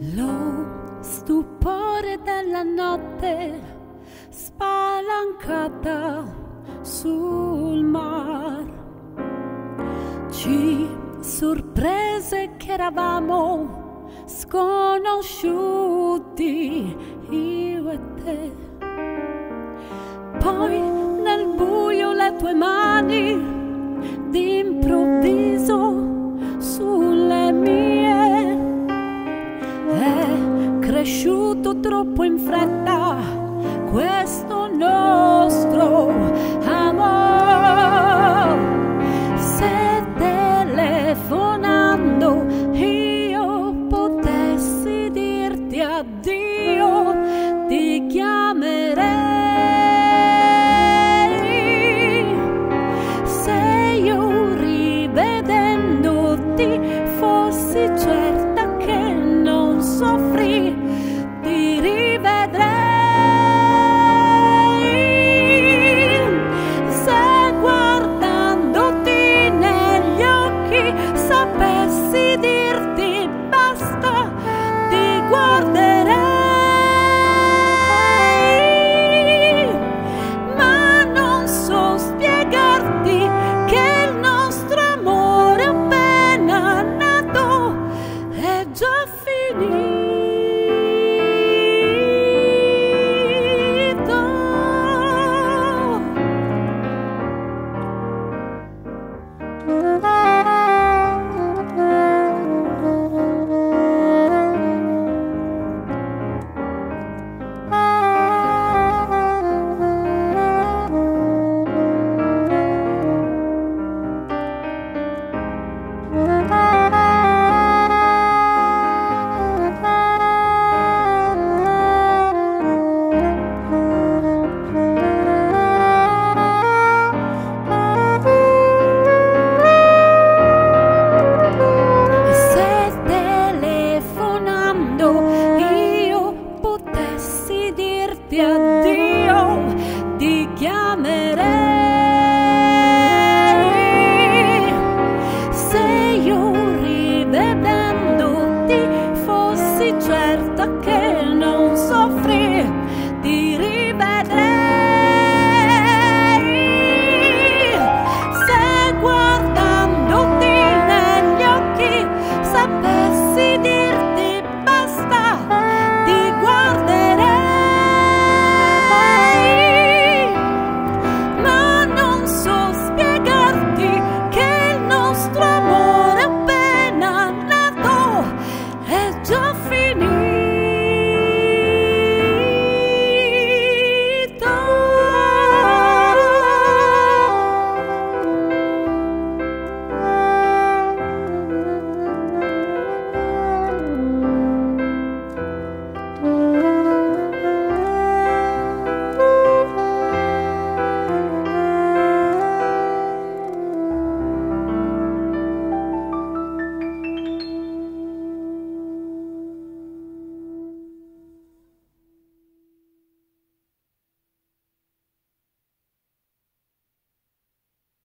Lo stupore della notte spalancata sul mar ci sorprese che eravamo sconosciuti io e te. Poi nel buio le tue mani cresciuto troppo in fretta questo nostro amore. Se telefonando io potessi dirti addio.